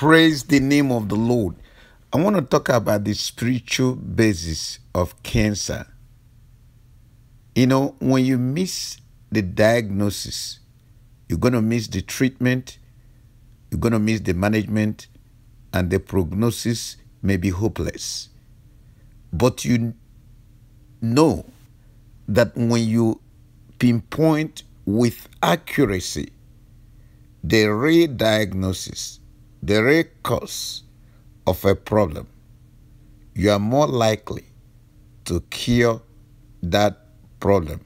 Praise the name of the Lord. I want to talk about the spiritual basis of cancer. You know, when you miss the diagnosis, you're going to miss the treatment, you're going to miss the management, and the prognosis may be hopeless. But you know that when you pinpoint with accuracy the real diagnosis, the real cause of a problem, you are more likely to cure that problem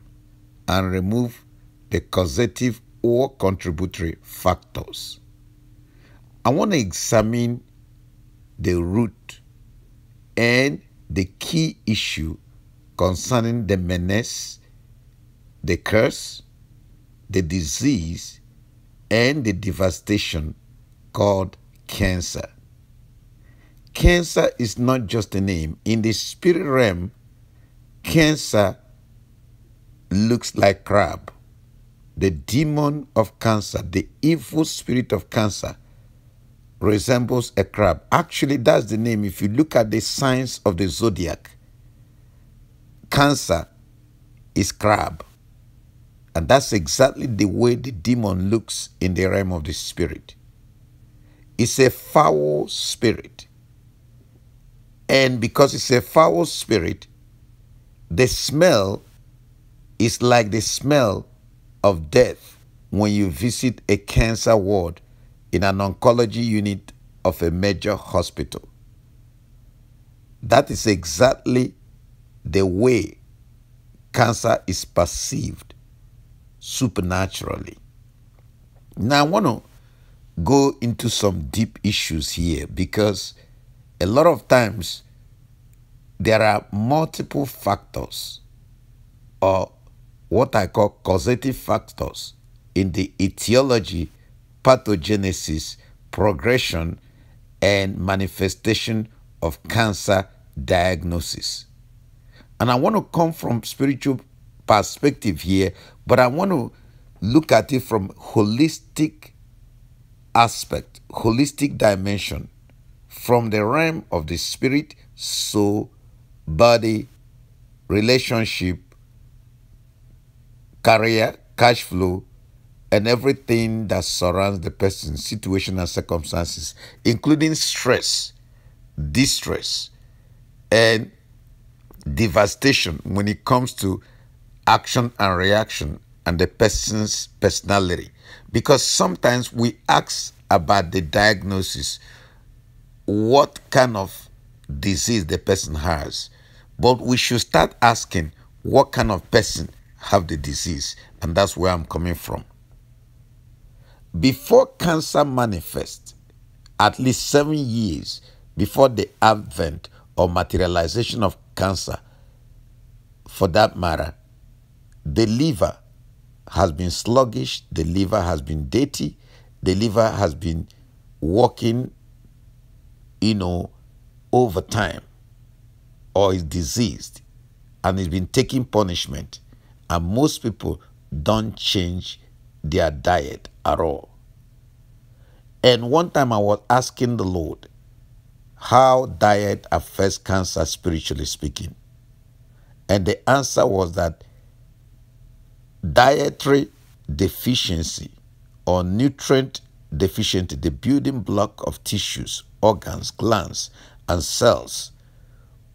and remove the causative or contributory factors. I want to examine the root and the key issue concerning the menace, the curse, the disease, and the devastation called cancer. Cancer is not just a name. In the spirit realm, cancer looks like crab. The demon of cancer, the evil spirit of cancer, resembles a crab. Actually, that's the name. If you look at the signs of the zodiac, cancer is crab. And that's exactly the way the demon looks in the realm of the spirit. It's a foul spirit. And because it's a foul spirit, the smell is like the smell of death when you visit a cancer ward in an oncology unit of a major hospital. That is exactly the way cancer is perceived supernaturally. Now, I want to go into some deep issues here because a lot of times there are multiple factors or what I call causative factors in the etiology, pathogenesis, progression, and manifestation of cancer diagnosis. And I want to come from spiritual perspective here, but I want to look at it from holistic aspect, holistic dimension, from the realm of the spirit, soul, body, relationship, career, cash flow, and everything that surrounds the person's situation and circumstances, including stress, distress, and devastation when it comes to action and reaction and the person's personality. Because sometimes we ask about the diagnosis, what kind of disease the person has, but we should start asking what kind of person have the disease, and that's where I'm coming from. Before cancer manifests, at least seven years before the advent or materialization of cancer, for that matter, the liver has been sluggish, the liver has been dirty, the liver has been working, you know, over time, or is diseased and it's been taking punishment. And most people don't change their diet at all. And one time I was asking the Lord how diet affects cancer, spiritually speaking. And the answer was that dietary deficiency or nutrient deficiency, the building block of tissues, organs, glands, and cells,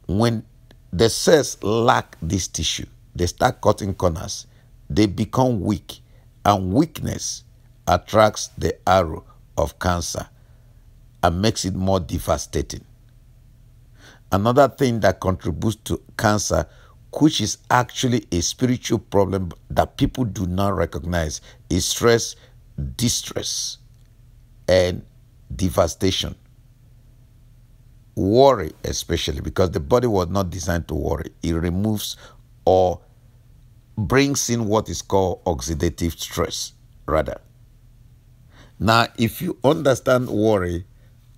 when the cells lack this tissue, they start cutting corners, they become weak, and weakness attracts the arrow of cancer and makes it more devastating. Another thing that contributes to cancer which is actually a spiritual problem that people do not recognize, is stress, distress, and devastation. Worry, especially because the body was not designed to worry, it removes or brings in what is called oxidative stress, rather. Now, if you understand worry,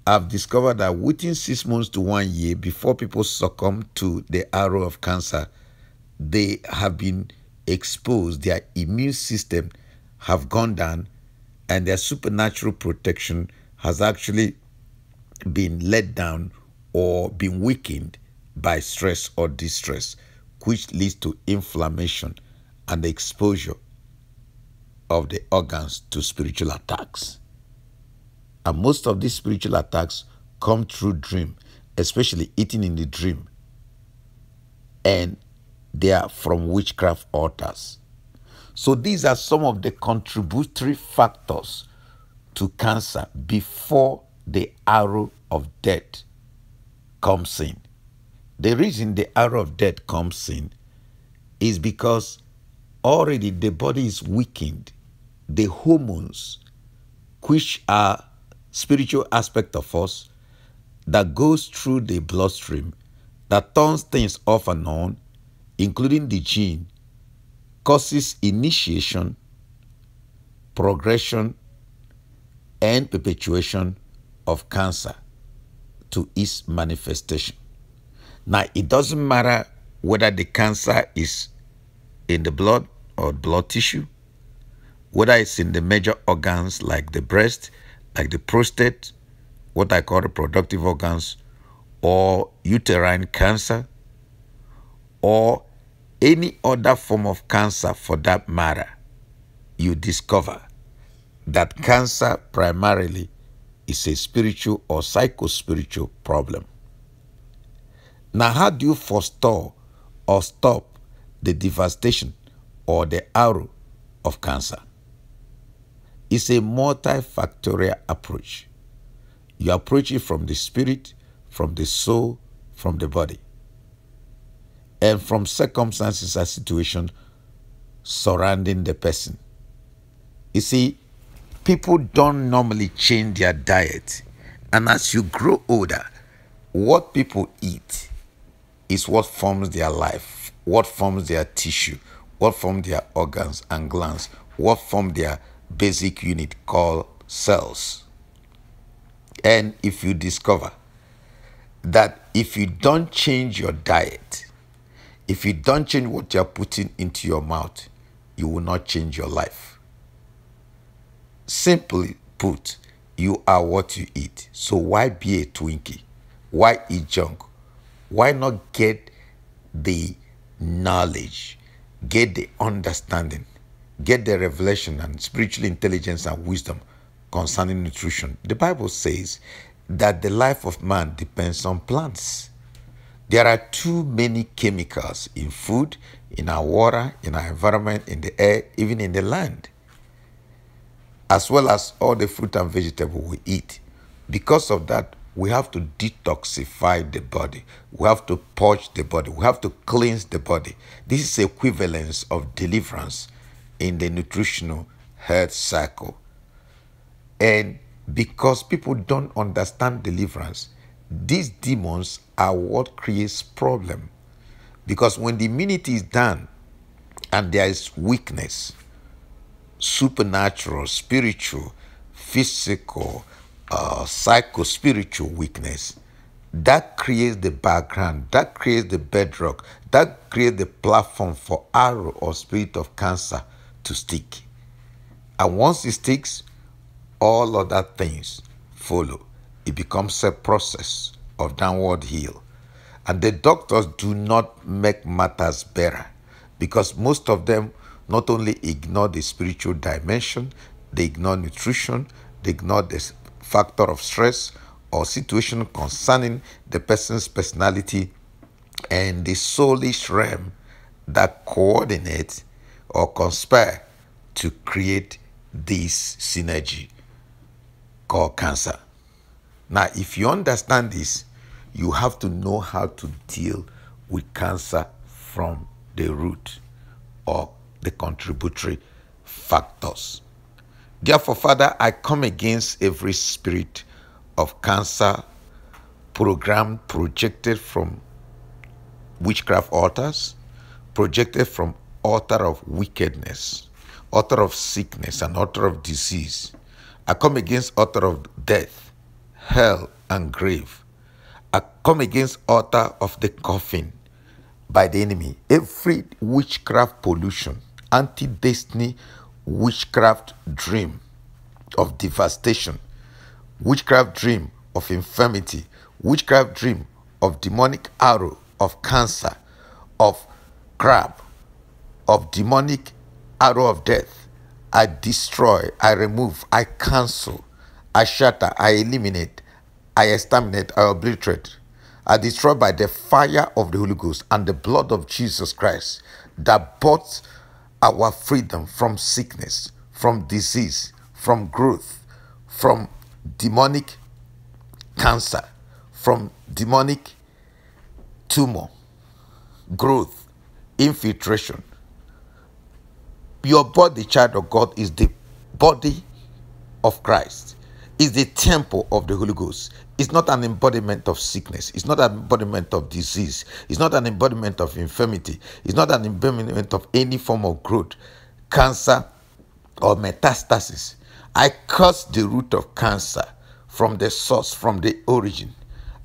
I've discovered that within six months to one year before people succumb to the arrow of cancer, they have been exposed, their immune system have gone down, and their supernatural protection has actually been let down or been weakened by stress or distress, which leads to inflammation and the exposure of the organs to spiritual attacks. And most of these spiritual attacks come through dream, especially eating in the dream. And they are from witchcraft altars. So these are some of the contributory factors to cancer before the arrow of death comes in. The reason the arrow of death comes in is because already the body is weakened. The hormones, which are spiritual aspect of us, that goes through the bloodstream, that turns things off and on, including the gene, causes initiation, progression, and perpetuation of cancer to its manifestation. Now, it doesn't matter whether the cancer is in the blood or blood tissue, whether it's in the major organs like the breast, like the prostate, what I call reproductive organs, or uterine cancer, or any other form of cancer for that matter, you discover that cancer primarily is a spiritual or psycho-spiritual problem. Now, how do you forestall or stop the devastation or the arrow of cancer? It's a multifactorial approach. You approach it from the spirit, from the soul, from the body, and from circumstances and situation surrounding the person. You see, people don't normally change their diet. And as you grow older, what people eat is what forms their life, what forms their tissue, what forms their organs and glands, what forms their basic unit called cells. And if you discover that if you don't change your diet, if you don't change what you're putting into your mouth, you will not change your life. Simply put, you are what you eat. So why be a Twinkie? Why eat junk? Why not get the knowledge, get the understanding, get the revelation and spiritual intelligence and wisdom concerning nutrition? The Bible says that the life of man depends on plants. There are too many chemicals in food, in our water, in our environment, in the air, even in the land as well as all the fruit and vegetable we eat. Because of that, we have to detoxify the body. We have to purge the body. We have to cleanse the body. This is equivalence of deliverance in the nutritional health cycle. And because people don't understand deliverance, these demons are what creates problem. Because when the immunity is done and there is weakness, supernatural, spiritual, physical, uh, psycho spiritual weakness, that creates the background, that creates the bedrock, that creates the platform for arrow or spirit of cancer to stick. And once it sticks, all other things follow. It becomes a process of downward heel. And the doctors do not make matters better because most of them not only ignore the spiritual dimension, they ignore nutrition, they ignore the factor of stress or situation concerning the person's personality and the soulish realm that coordinate or conspire to create this synergy called cancer. Now, if you understand this, you have to know how to deal with cancer from the root or the contributory factors. Therefore, Father, I come against every spirit of cancer programmed, projected from witchcraft altars, projected from altar of wickedness, altar of sickness, and altar of disease. I come against altar of death, hell, and grave. I come against altar of the coffin by the enemy. Every witchcraft pollution anti destiny witchcraft dream of devastation, witchcraft dream of infirmity, witchcraft dream of demonic arrow of cancer, of crab, of demonic arrow of death. I destroy, I remove, I cancel, I shatter, I eliminate, I exterminate, I obliterate. I destroy by the fire of the Holy Ghost and the blood of Jesus Christ that bought our freedom from sickness, from disease, from growth, from demonic cancer, from demonic tumor, growth, infiltration. Your body, child of God, is the body of Christ, is the temple of the Holy Ghost. It's not an embodiment of sickness. It's not an embodiment of disease. It's not an embodiment of infirmity. It's not an embodiment of any form of growth, cancer, or metastasis. I curse the root of cancer from the source, from the origin.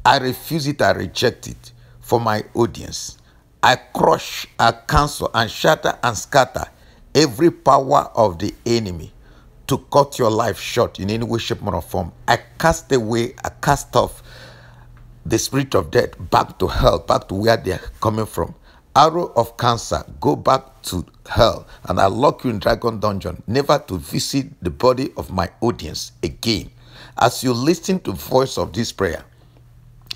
I refuse it, I reject it for my audience. I crush, I cancel, and shatter and scatter every power of the enemy to cut your life short in any way, shape, or form. I cast away, I cast off the spirit of death back to hell, back to where they're coming from. Arrow of cancer, go back to hell, and I lock you in Dragon Dungeon, never to visit the body of my audience again. As you listen to the voice of this prayer,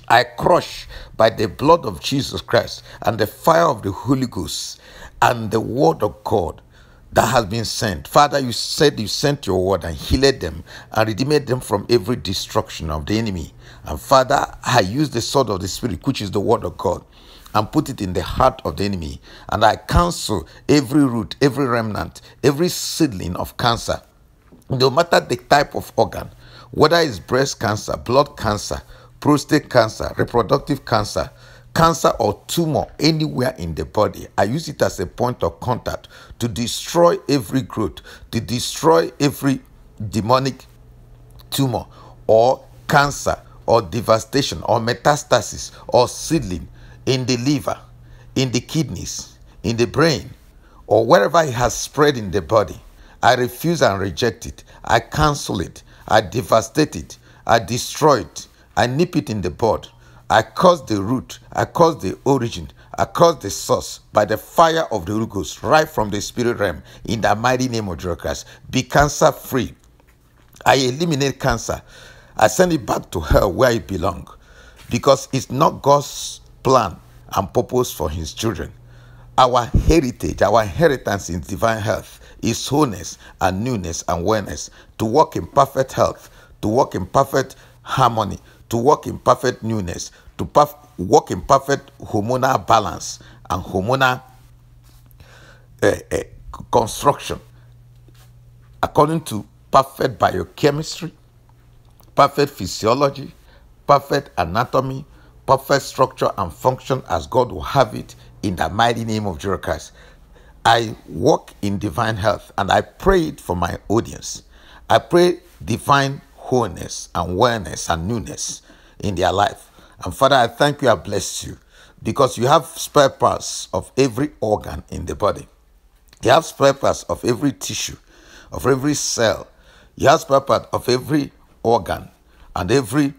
I crush by the blood of Jesus Christ and the fire of the Holy Ghost and the word of God that has been sent. Father, you said you sent your word and healed them and redeemed them from every destruction of the enemy. And Father, I use the sword of the Spirit, which is the word of God, and put it in the heart of the enemy. And I cancel every root, every remnant, every seedling of cancer, no matter the type of organ, whether it's breast cancer, blood cancer, prostate cancer, reproductive cancer, cancer or tumor anywhere in the body. I use it as a point of contact to destroy every growth, to destroy every demonic tumor or cancer or devastation or metastasis or seedling in the liver, in the kidneys, in the brain, or wherever it has spread in the body. I refuse and reject it. I cancel it. I devastate it. I destroy it. I nip it in the bud. I cause the root, I cause the origin, I cause the source by the fire of the Holy Ghost, right from the spirit realm, in the mighty name of Jesus Christ. Be cancer free. I eliminate cancer. I send it back to hell where it belongs because it's not God's plan and purpose for his children. Our heritage, our inheritance in divine health is wholeness and newness and wellness, to walk in perfect health, to walk in perfect harmony, to walk in perfect newness, to perf- walk in perfect hormonal balance and hormonal uh, uh, construction according to perfect biochemistry, perfect physiology, perfect anatomy, perfect structure and function as God will have it in the mighty name of Jesus Christ. I walk in divine health and I pray it for my audience. I pray divine wholeness and wellness and newness in their life. And Father, I thank you, I bless you because you have spare parts of every organ in the body. You have spare parts of every tissue, of every cell. You have spare part of every organ and every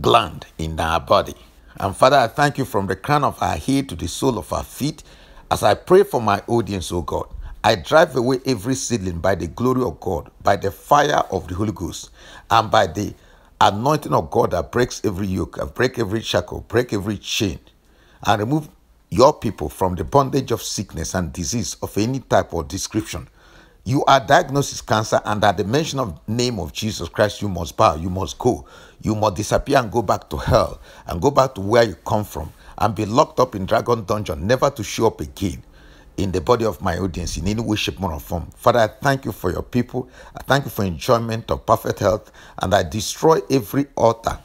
gland in our body. And Father, I thank you from the crown of our head to the sole of our feet as I pray for my audience, O God. I drive away every seedling by the glory of God, by the fire of the Holy Ghost, and by the anointing of God that breaks every yoke, break every shackle, break every chain, and remove your people from the bondage of sickness and disease of any type or description. You are diagnosed with cancer, and at the mention of name of Jesus Christ, you must bow, you must go, you must disappear and go back to hell, and go back to where you come from, and be locked up in dragon dungeon, never to show up again in the body of my audience in any way, shape, or form. Father, I thank you for your people. I thank you for enjoyment of perfect health, and I destroy every altar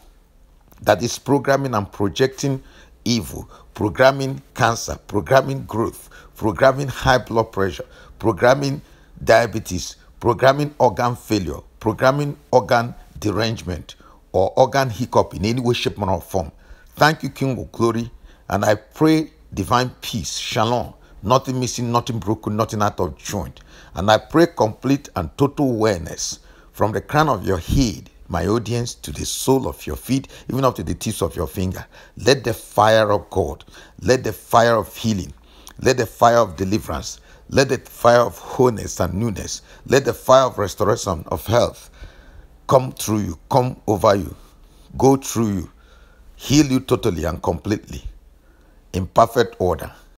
that is programming and projecting evil, programming cancer, programming growth, programming high blood pressure, programming diabetes, programming organ failure, programming organ derangement, or organ hiccup in any way, shape, or form. Thank you, King of Glory, and I pray divine peace, shalom nothing missing, nothing broken, nothing out of joint. And I pray complete and total awareness from the crown of your head, my audience to the sole of your feet, even up to the tips of your finger. Let the fire of God, let the fire of healing, let the fire of deliverance, let the fire of wholeness and newness, let the fire of restoration of health come through you, come over you, go through you, heal you totally and completely in perfect order